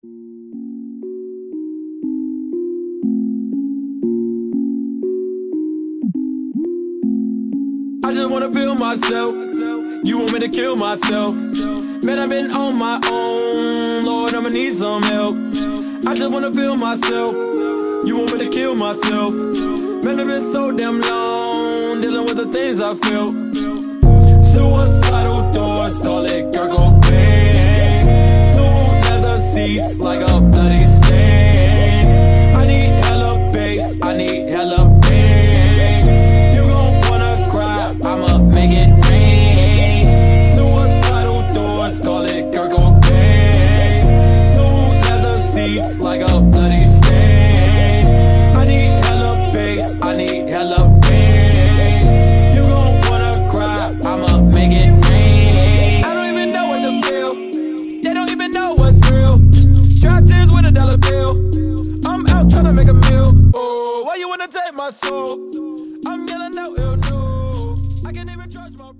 I just wanna feel myself. You want me to kill myself? Man, I've been on my own. Lord, I'ma need some help. I just wanna feel myself. You want me to kill myself? Man, I've been so damn long dealing with the things I feel. Like a bloody stain. I need hella bass, I need hella pain. You gon' wanna cry, I'ma make it rain. I don't even know what to feel. They don't even know what's real. Dry tears with a dollar bill. I'm out tryna make a meal. Oh, why you wanna take my soul? I'm yelling out, ill no. I can't even trust my.